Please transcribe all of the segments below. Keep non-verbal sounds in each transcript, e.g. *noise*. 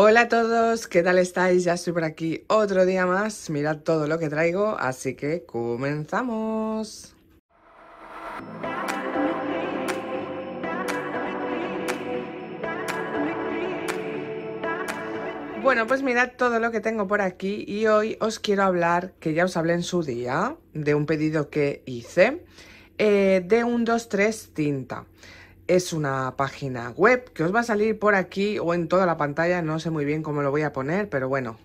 Hola a todos, ¿qué tal estáis? Ya estoy por aquí otro día más, mirad todo lo que traigo, así que comenzamos. Bueno, pues mirad todo lo que tengo por aquí y hoy os quiero hablar, que ya os hablé en su día, de un pedido que hice, eh, de un 2-3 tinta es una página web que os va a salir por aquí o en toda la pantalla, no sé muy bien cómo lo voy a poner, pero bueno,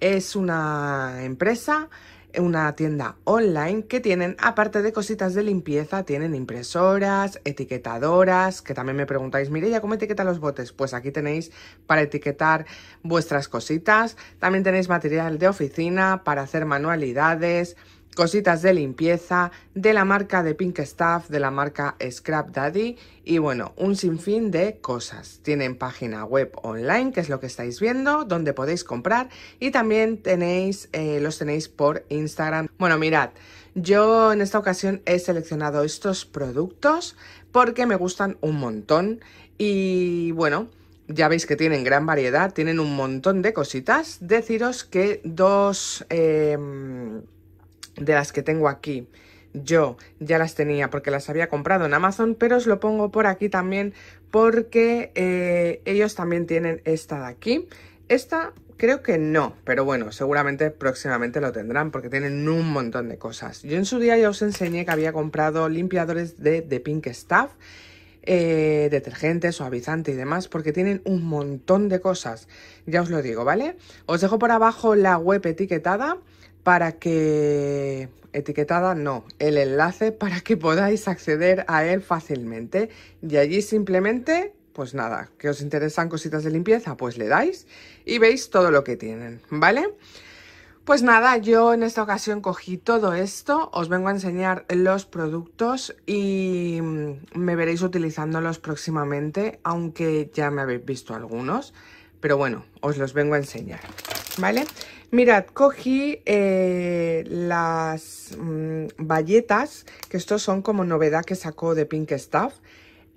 es una empresa, una tienda online que tienen, aparte de cositas de limpieza, tienen impresoras, etiquetadoras, que también me preguntáis, ya ¿cómo etiqueta los botes? Pues aquí tenéis para etiquetar vuestras cositas, también tenéis material de oficina para hacer manualidades, cositas de limpieza de la marca de Pink Stuff, de la marca Scrap Daddy y bueno, un sinfín de cosas. Tienen página web online, que es lo que estáis viendo, donde podéis comprar y también tenéis, eh, los tenéis por Instagram. Bueno, mirad, yo en esta ocasión he seleccionado estos productos porque me gustan un montón y bueno, ya veis que tienen gran variedad, tienen un montón de cositas. Deciros que dos... Em, de las que tengo aquí yo ya las tenía porque las había comprado en Amazon, pero os lo pongo por aquí también porque eh, ellos también tienen esta de aquí. Esta creo que no, pero bueno, seguramente próximamente lo tendrán porque tienen un montón de cosas. Yo en su día ya os enseñé que había comprado limpiadores de, de Pink Stuff, eh, detergente, suavizante y demás, porque tienen un montón de cosas. Ya os lo digo, ¿vale? Os dejo por abajo la web etiquetada para que etiquetada no, el enlace para que podáis acceder a él fácilmente y allí simplemente pues nada, que os interesan cositas de limpieza, pues le dais y veis todo lo que tienen, ¿vale? Pues nada, yo en esta ocasión cogí todo esto, os vengo a enseñar los productos y me veréis utilizándolos próximamente, aunque ya me habéis visto algunos, pero bueno, os los vengo a enseñar, ¿vale? Mirad, cogí eh, las mm, bayetas, que estos son como novedad que sacó de Pink Stuff.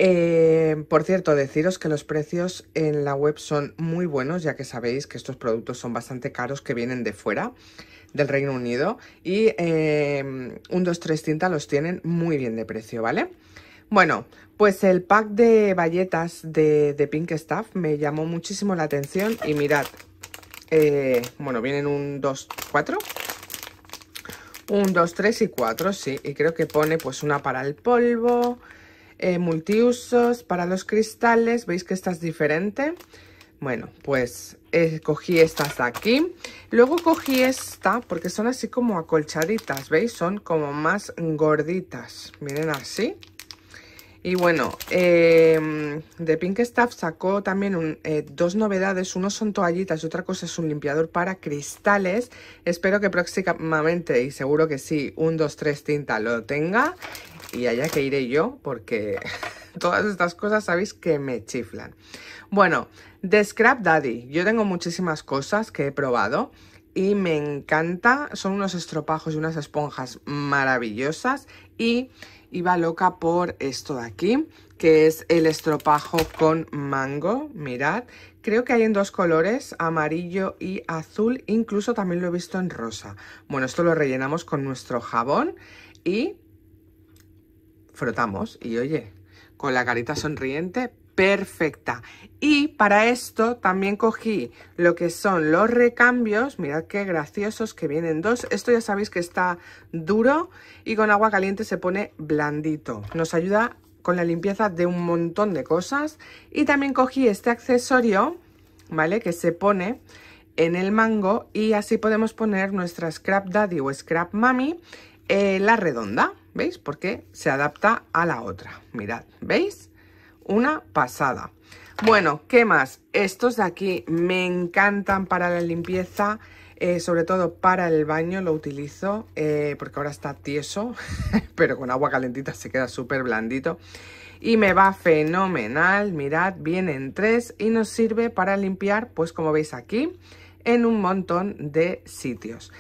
Eh, por cierto, deciros que los precios en la web son muy buenos, ya que sabéis que estos productos son bastante caros que vienen de fuera del Reino Unido y eh, un 2-3 tinta los tienen muy bien de precio, ¿vale? Bueno, pues el pack de bayetas de, de Pink Stuff me llamó muchísimo la atención y mirad, eh, bueno, vienen un 2, 4. Un 2, 3 y 4, sí. Y creo que pone pues una para el polvo, eh, multiusos, para los cristales. ¿Veis que esta es diferente? Bueno, pues eh, cogí estas de aquí. Luego cogí esta porque son así como acolchaditas, ¿veis? Son como más gorditas. Miren así. Y bueno, eh, de Pink Stuff sacó también eh, dos novedades. Uno son toallitas y otra cosa es un limpiador para cristales. Espero que próximamente, y seguro que sí, un 2, 3 tinta lo tenga. Y allá que iré yo, porque *laughs* todas estas cosas sabéis que me chiflan. Bueno, de Scrap Daddy. Yo tengo muchísimas cosas que he probado y me encanta. Son unos estropajos y unas esponjas maravillosas y iba loca por esto de aquí, que es el estropajo con mango, mirad. Creo que hay en dos colores, amarillo y azul, incluso también lo he visto en rosa. Bueno, esto lo rellenamos con nuestro jabón y frotamos. Y oye, con la carita sonriente, perfecta. Y para esto también cogí lo que son los recambios. Mirad qué graciosos que vienen dos. Esto ya sabéis que está duro y con agua caliente se pone blandito. Nos ayuda con la limpieza de un montón de cosas. Y también cogí este accesorio, ¿vale? Que se pone en el mango y así podemos poner nuestra Scrap Daddy o Scrap Mami eh, la redonda, ¿veis? Porque se adapta a la otra. Mirad, ¿veis? Una pasada. Bueno, ¿qué más? Estos de aquí me encantan para la limpieza, eh, sobre todo para el baño lo utilizo, eh, porque ahora está tieso, *laughs* pero con agua calentita se queda súper blandito. Y me va fenomenal, mirad, vienen tres y nos sirve para limpiar, pues como veis aquí, en un montón de sitios.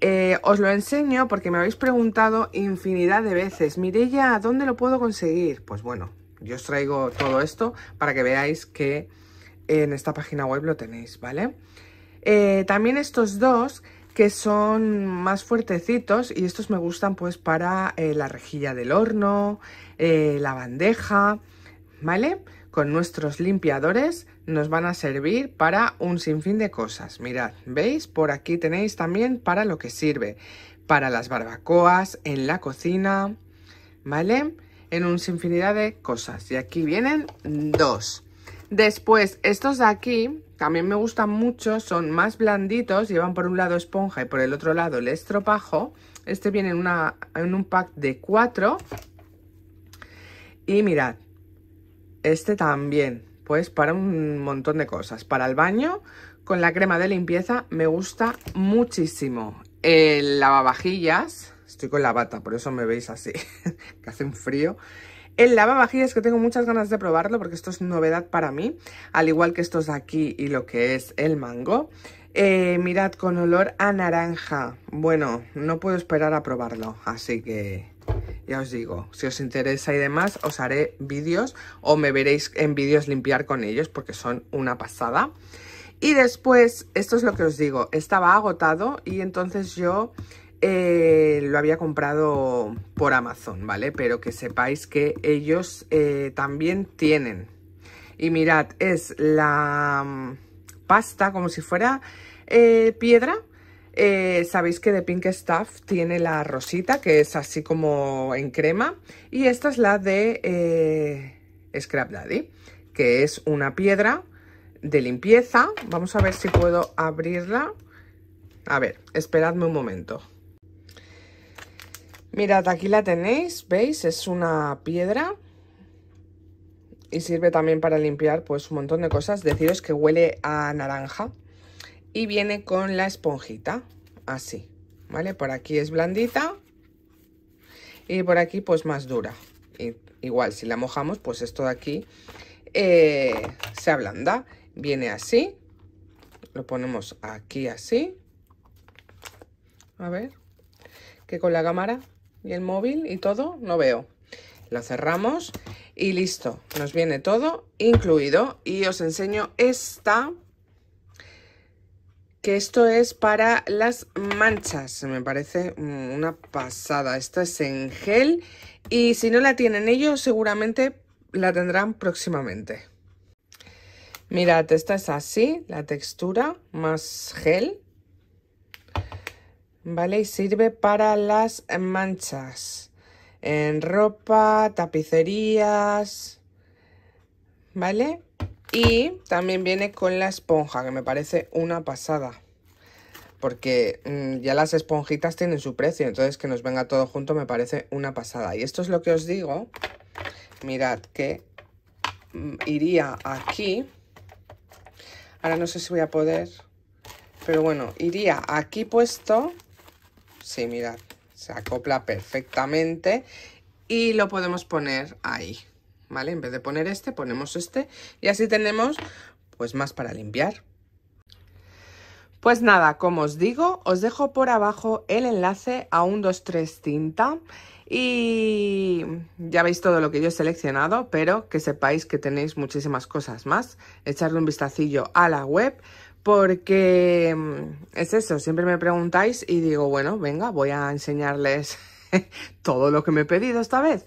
Eh, os lo enseño porque me habéis preguntado infinidad de veces, ya ¿dónde lo puedo conseguir? Pues bueno, yo os traigo todo esto para que veáis que en esta página web lo tenéis, ¿vale? Eh, también estos dos que son más fuertecitos y estos me gustan pues para eh, la rejilla del horno, eh, la bandeja, ¿vale? Con nuestros limpiadores nos van a servir para un sinfín de cosas. Mirad, ¿veis? Por aquí tenéis también para lo que sirve. Para las barbacoas, en la cocina, ¿vale? En un sinfinidad de cosas. Y aquí vienen dos. Después, estos de aquí también me gustan mucho, son más blanditos, llevan por un lado esponja y por el otro lado el estropajo. Este viene en, una, en un pack de cuatro. Y mirad, este también, pues para un montón de cosas. Para el baño, con la crema de limpieza, me gusta muchísimo. El lavavajillas, estoy con la bata, por eso me veis así, *laughs* que hace un frío. El lavavajillas que tengo muchas ganas de probarlo porque esto es novedad para mí, al igual que estos de aquí y lo que es el mango. Eh, mirad, con olor a naranja. Bueno, no puedo esperar a probarlo, así que ya os digo, si os interesa y demás, os haré vídeos o me veréis en vídeos limpiar con ellos porque son una pasada. Y después, esto es lo que os digo, estaba agotado y entonces yo eh, lo había comprado por Amazon, ¿vale? Pero que sepáis que ellos eh, también tienen. Y mirad, es la mm, pasta como si fuera eh, piedra. Sabéis que de Pink Stuff tiene la rosita, que es así como en crema. Y esta es la de Scrap Daddy, que es una piedra de limpieza. Vamos a ver si puedo abrirla. A ver, esperadme un momento. Mirad, aquí la tenéis, ¿veis? Es una piedra y sirve también para limpiar pues un montón de cosas. Deciros que huele a naranja y viene con la esponjita, así, ¿vale? Por aquí es blandita y por aquí pues más dura. Igual, si la mojamos, pues esto de aquí eh, se ablanda. Viene así, lo ponemos aquí así. A ver, que con la cámara y el móvil y todo, no veo. Lo cerramos y listo. Nos viene todo incluido. Y os enseño esta, que esto es para las manchas. Me parece una pasada. Esta es en gel y si no la tienen ellos, seguramente la tendrán próximamente. Mirad, esta es así, la textura, más gel. ¿Vale? Y sirve para las manchas en ropa, tapicerías, ¿vale? Y también viene con la esponja, que me parece una pasada. Porque mm, ya las esponjitas tienen su precio, entonces que nos venga todo junto me parece una pasada. Y esto es lo que os digo. Mirad que mm, iría aquí. Ahora no sé si voy a poder. Pero bueno, iría aquí puesto Sí, mirad, se acopla perfectamente y lo podemos poner ahí, ¿vale? En vez de poner este, ponemos este y así tenemos pues más para limpiar. Pues nada, como os digo, os dejo por abajo el enlace a un 2-3 tinta y ya veis todo lo que yo he seleccionado, pero que sepáis que tenéis muchísimas cosas más. Echarle un vistacillo a la web porque mm, es eso, siempre me preguntáis y digo, bueno, venga, voy a enseñarles *laughs* todo lo que me he pedido esta vez.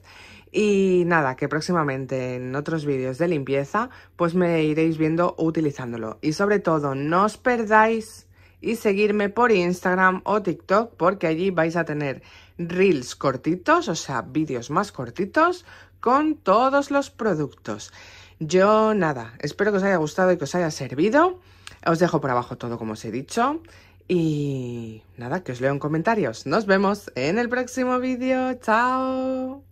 Y nada, que próximamente en otros vídeos de limpieza, pues me iréis viendo utilizándolo. Y sobre todo, no os perdáis y seguirme por Instagram o TikTok, porque allí vais a tener reels cortitos, o sea, vídeos más cortitos, con todos los productos. Yo nada, espero que os haya gustado y que os haya servido. Os dejo por abajo todo como os he dicho. Y nada, que os leo en comentarios. Nos vemos en el próximo vídeo. ¡Chao!